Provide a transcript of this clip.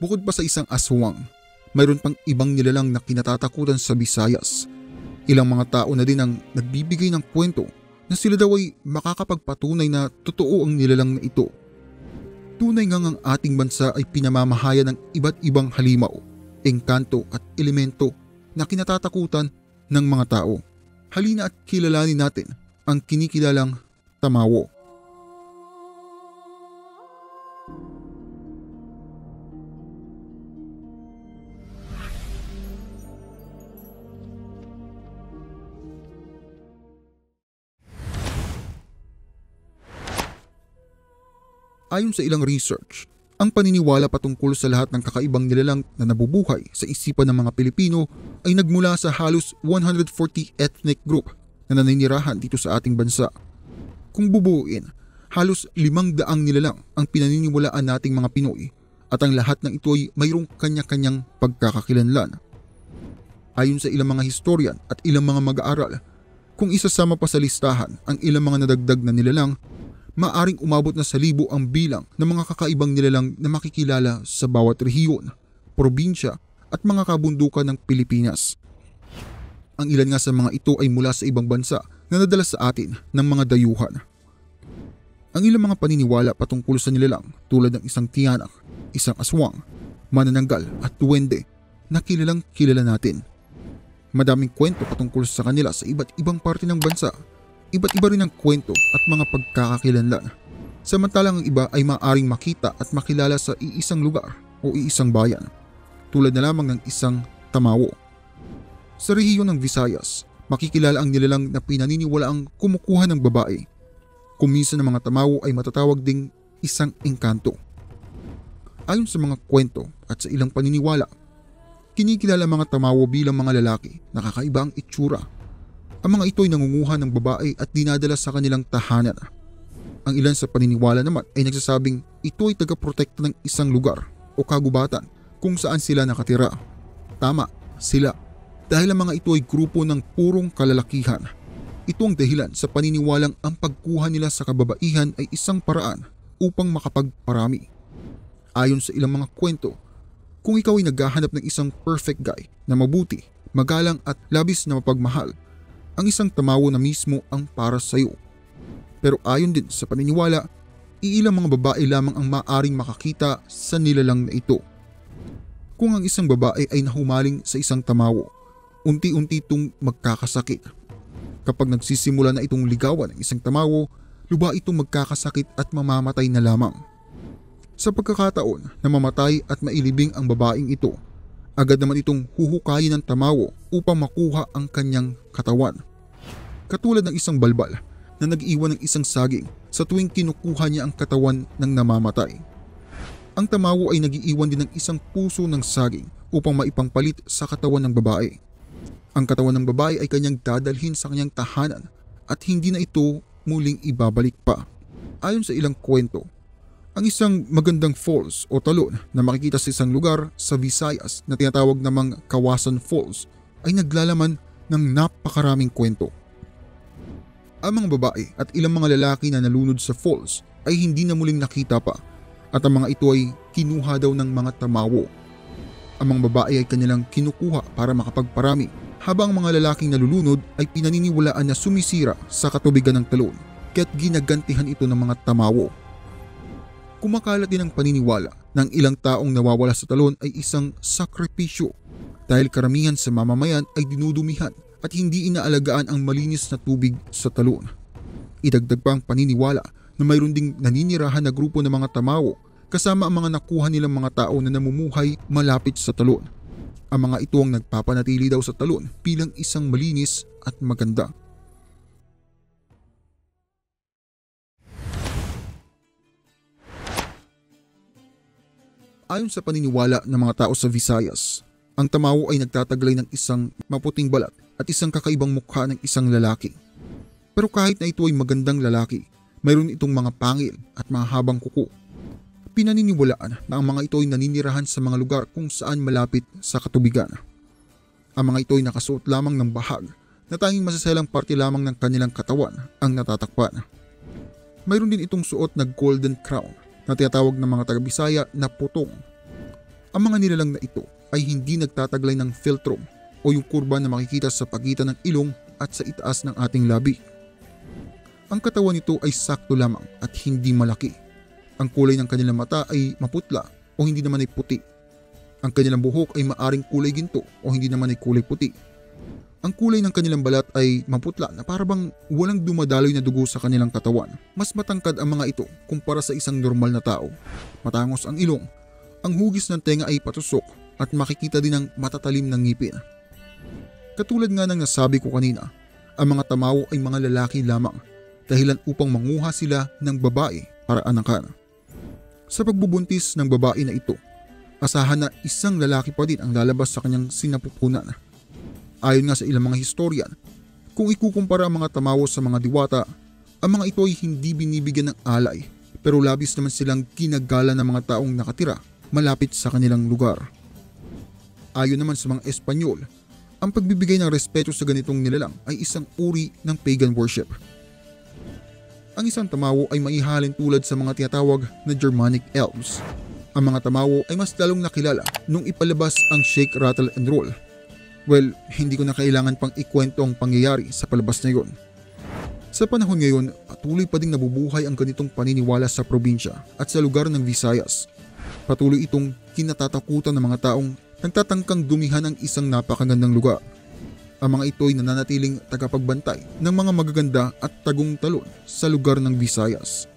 Bukod pa sa isang aswang, mayroon pang ibang nilalang na kinatatakutan sa Visayas. Ilang mga tao na din ang nagbibigay ng kwento na sila daw ay makakapagpatunay na totoo ang nilalang na ito. Tunay ngang ang ating bansa ay pinamamahayan ng iba't ibang halimaw, engkanto at elemento na kinatatakutan ng mga tao. Halina at kilalanin natin ang kinikilalang tamawo. Ayon sa ilang research, ang paniniwala patungkol sa lahat ng kakaibang nilalang na nabubuhay sa isipan ng mga Pilipino ay nagmula sa halos 140 ethnic group na naninirahan dito sa ating bansa. Kung bubuuin, halos limang daang nilalang ang pinaniniwalaan nating mga Pinoy at ang lahat ng ito ay mayroong kanya-kanyang pagkakakilanlan. Ayon sa ilang mga historian at ilang mga mag-aaral, kung isasama pa sa listahan ang ilang mga nadagdag na nilalang maaring umabot na sa libo ang bilang ng mga kakaibang nilalang na makikilala sa bawat rehiyon, probinsya at mga kabundukan ng Pilipinas. Ang ilan nga sa mga ito ay mula sa ibang bansa na nadala sa atin ng mga dayuhan. Ang ilang mga paniniwala patungkol sa nilalang tulad ng isang tiyanak, isang aswang, manananggal at duwende na kilalang kilala natin. Madaming kwento patungkol sa kanila sa iba't ibang parte ng bansa Iba't iba rin ang kwento at mga pagkakakilanlan. Samantalang ang iba ay maaring makita at makilala sa iisang lugar o iisang bayan, tulad na lamang ng isang tamawo. Sa rehiyon ng Visayas, makikilala ang nilalang na pinaniniwala ang kumukuha ng babae. Kuminsan ng mga tamawo ay matatawag ding isang engkanto. Ayon sa mga kwento at sa ilang paniniwala, kinikilala mga tamawo bilang mga lalaki na kakaiba ang itsura ang mga ito ay nangunguha ng babae at dinadala sa kanilang tahanan. Ang ilan sa paniniwala naman ay nagsasabing ito ay tagaprotekta ng isang lugar o kagubatan kung saan sila nakatira. Tama, sila. Dahil ang mga ito ay grupo ng purong kalalakihan. Ito ang dahilan sa paniniwalang ang pagkuha nila sa kababaihan ay isang paraan upang makapagparami. Ayon sa ilang mga kwento, kung ikaw ay naghahanap ng isang perfect guy na mabuti, magalang at labis na mapagmahal, ang isang tamawo na mismo ang para sa iyo. Pero ayon din sa paniniwala, iilang mga babae lamang ang maaring makakita sa nilalang na ito. Kung ang isang babae ay nahumaling sa isang tamawo, unti-unti itong magkakasakit. Kapag nagsisimula na itong ligawan ng isang tamawo, luba itong magkakasakit at mamamatay na lamang. Sa pagkakataon na mamatay at mailibing ang babaeng ito, agad naman itong huhukayin ng tamawo upang makuha ang kanyang katawan katulad ng isang balbal na nag-iwan ng isang saging sa tuwing kinukuha niya ang katawan ng namamatay. Ang tamawo ay nag-iiwan din ng isang puso ng saging upang maipangpalit sa katawan ng babae. Ang katawan ng babae ay kanyang dadalhin sa kanyang tahanan at hindi na ito muling ibabalik pa. Ayon sa ilang kwento, ang isang magandang falls o talon na makikita sa isang lugar sa Visayas na tinatawag namang Kawasan Falls ay naglalaman ng napakaraming kwento. Ang mga babae at ilang mga lalaki na nalunod sa falls ay hindi na muling nakita pa at ang mga ito ay kinuha daw ng mga tamawo. Ang mga babae ay kanilang kinukuha para makapagparami habang ang mga lalaking nalulunod ay pinaniniwalaan na sumisira sa katubigan ng talon kaya't ginagantihan ito ng mga tamawo. Kumakalat din ang paniniwala ng ilang taong nawawala sa talon ay isang sakripisyo dahil karamihan sa mamamayan ay dinudumihan at hindi inaalagaan ang malinis na tubig sa talon. Idagdag pa ang paniniwala na mayroon ding naninirahan na grupo ng mga tamawo kasama ang mga nakuha nilang mga tao na namumuhay malapit sa talon. Ang mga ito ang nagpapanatili daw sa talon bilang isang malinis at maganda. Ayon sa paniniwala ng mga tao sa Visayas, ang tamawo ay nagtataglay ng isang maputing balat at isang kakaibang mukha ng isang lalaki. Pero kahit na ito ay magandang lalaki, mayroon itong mga pangil at mahabang kuko. Pinaniniwalaan na ang mga ito ay naninirahan sa mga lugar kung saan malapit sa katubigan. Ang mga ito ay nakasuot lamang ng bahag na tanging masasalang parte lamang ng kanilang katawan ang natatakpan. Mayroon din itong suot na golden crown na tinatawag ng mga taga-Bisaya na putong. Ang mga nilalang na ito ay hindi nagtataglay ng philtrum o yung kurba na makikita sa pagitan ng ilong at sa itaas ng ating labi. Ang katawan nito ay sakto lamang at hindi malaki. Ang kulay ng kanilang mata ay maputla o hindi naman ay puti. Ang kanilang buhok ay maaring kulay ginto o hindi naman ay kulay puti. Ang kulay ng kanilang balat ay maputla na parabang walang dumadaloy na dugo sa kanilang katawan. Mas matangkad ang mga ito kumpara sa isang normal na tao. Matangos ang ilong. Ang hugis ng tenga ay patusok at makikita din ang matatalim ng ngipin. Katulad nga ng nasabi ko kanina, ang mga tamaw ay mga lalaki lamang dahilan upang manguha sila ng babae para anakan. Sa pagbubuntis ng babae na ito, asahan na isang lalaki pa din ang lalabas sa kanyang sinapupunan. Ayon nga sa ilang mga historian, kung ikukumpara ang mga tamawo sa mga diwata, ang mga ito ay hindi binibigyan ng alay pero labis naman silang kinagala ng mga taong nakatira malapit sa kanilang lugar. Ayon naman sa mga Espanyol, ang pagbibigay ng respeto sa ganitong nilalang ay isang uri ng pagan worship. Ang isang tamawo ay maihalin tulad sa mga tinatawag na Germanic elves. Ang mga tamawo ay mas lalong nakilala nung ipalabas ang Shake, Rattle and Roll. Well, hindi ko na kailangan pang ikwento ang pangyayari sa palabas na yon. Sa panahon ngayon, patuloy pa ding nabubuhay ang ganitong paniniwala sa probinsya at sa lugar ng Visayas. Patuloy itong kinatatakutan ng mga taong nagtatangkang dumihan ang isang napakagandang lugar. Ang mga ito ay nananatiling tagapagbantay ng mga magaganda at tagong talon sa lugar ng Visayas.